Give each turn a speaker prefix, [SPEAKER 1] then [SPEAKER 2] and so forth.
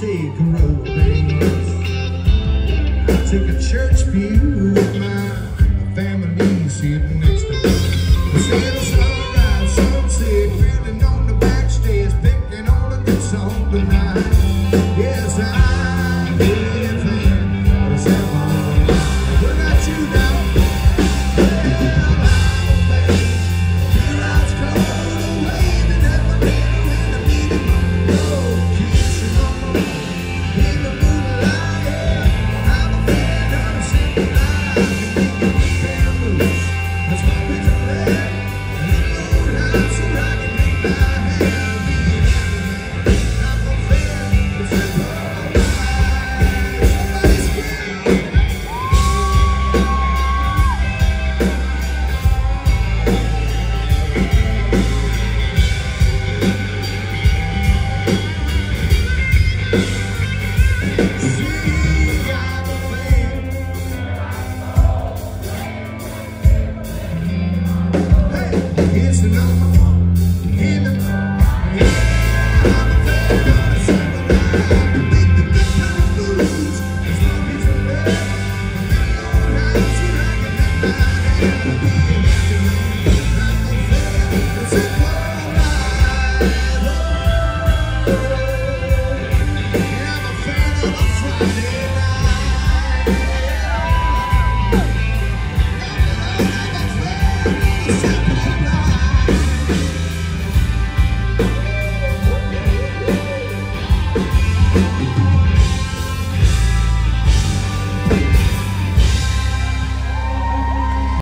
[SPEAKER 1] take a romance. I take a church pew with my family sitting next to me. The settle sunrise, sunset, feeling on the back stairs, picking on a good song tonight. Yes, I. Yeah.